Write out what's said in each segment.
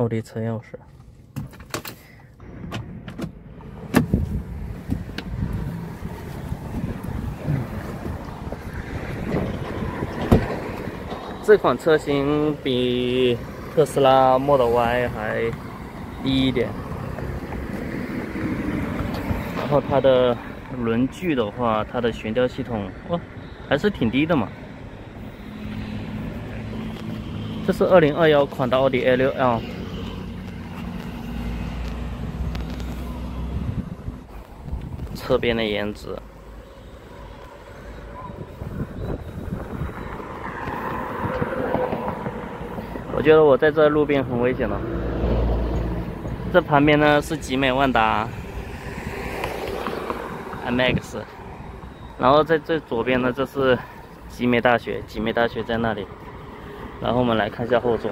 奥迪车钥匙。这款车型比特斯拉 Model Y 还低一点，然后它的轮距的话，它的悬吊系统哇还是挺低的嘛。这是二零二幺款的奥迪 A6L，侧边的颜值。我觉得我在这路边很危险了。这旁边呢是集美万达 MX，然后在最左边呢这是集美大学，集美大学在那里。然后我们来看一下后座。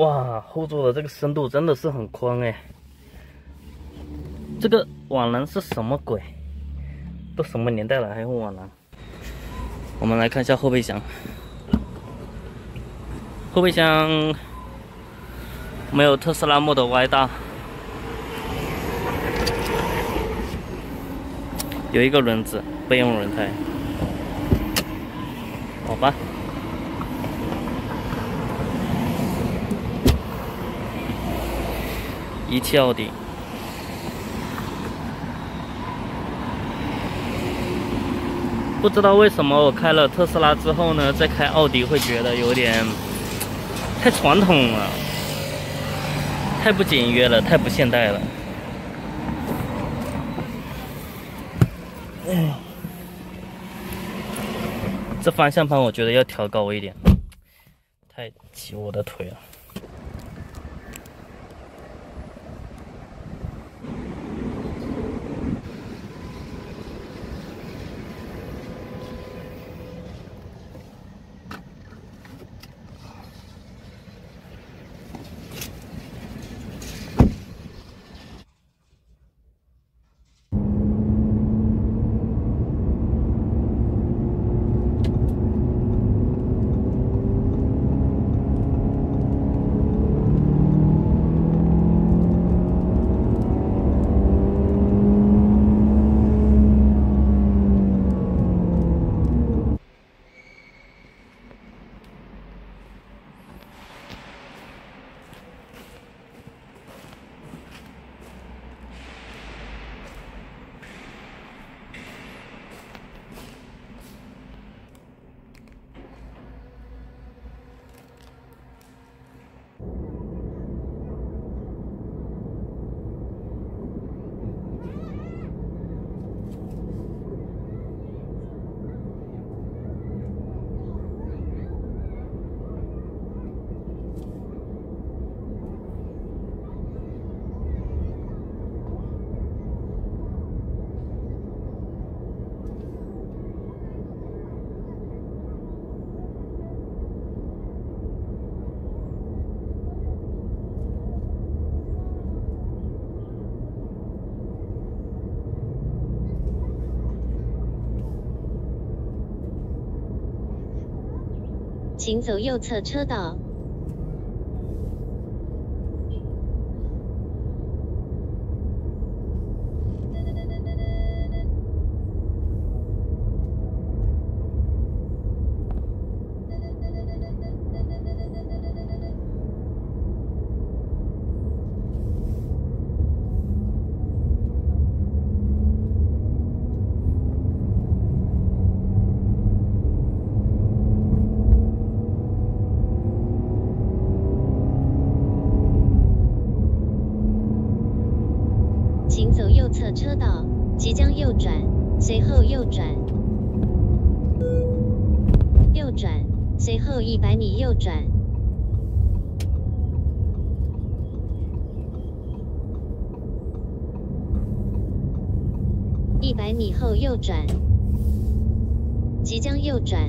哇，后座的这个深度真的是很宽哎！这个网篮是什么鬼？都什么年代了还用网篮？我们来看一下后备箱。后备箱没有特斯拉 Model Y 大。有一个轮子，备用轮胎，好吧。一汽奥迪，不知道为什么我开了特斯拉之后呢，再开奥迪会觉得有点太传统了，太不简约了，太不现代了。哎，这方向盘我觉得要调高一点，太挤我的腿了。请走右侧车道。请走右侧车道，即将右转，随后右转，右转，随后一百米右转，一百米后右转，即将右转，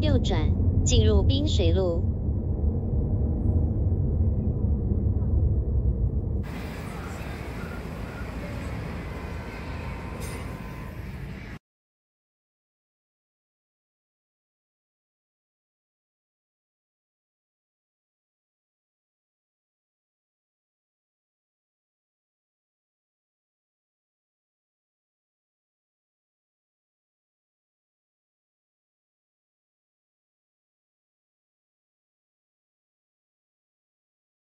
右转，进入滨水路。